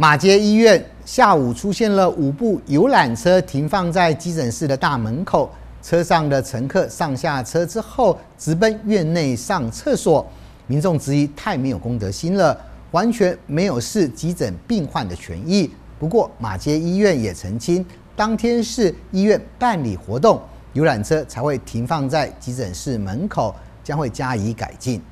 马街医院下午出现了五部游览车停放在急诊室的大门口，车上的乘客上下车之后直奔院内上厕所，民众质疑太没有公德心了，完全没有视急诊病患的权益。不过马街医院也澄清，当天是医院办理活动，游览车才会停放在急诊室门口，将会加以改进。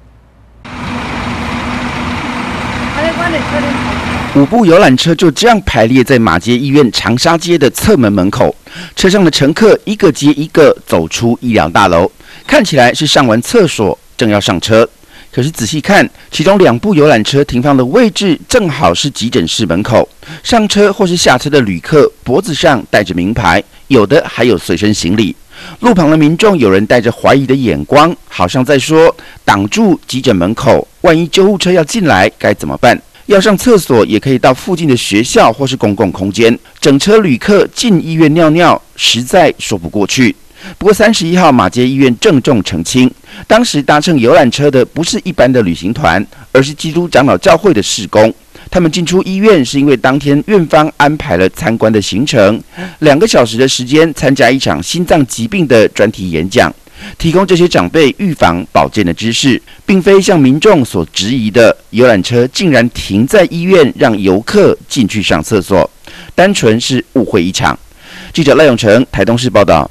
五部游览车就这样排列在马街医院长沙街的侧门门口，车上的乘客一个接一个走出医疗大楼，看起来是上完厕所正要上车。可是仔细看，其中两部游览车停放的位置正好是急诊室门口，上车或是下车的旅客脖子上带着名牌，有的还有随身行李。路旁的民众有人带着怀疑的眼光，好像在说：挡住急诊门口，万一救护车要进来该怎么办？要上厕所也可以到附近的学校或是公共空间。整车旅客进医院尿尿，实在说不过去。不过三十一号马街医院郑重澄清，当时搭乘游览车的不是一般的旅行团，而是基督长老教会的事工。他们进出医院是因为当天院方安排了参观的行程，两个小时的时间参加一场心脏疾病的专题演讲。提供这些长辈预防保健的知识，并非像民众所质疑的游览车竟然停在医院让游客进去上厕所，单纯是误会一场。记者赖永成台东市报道。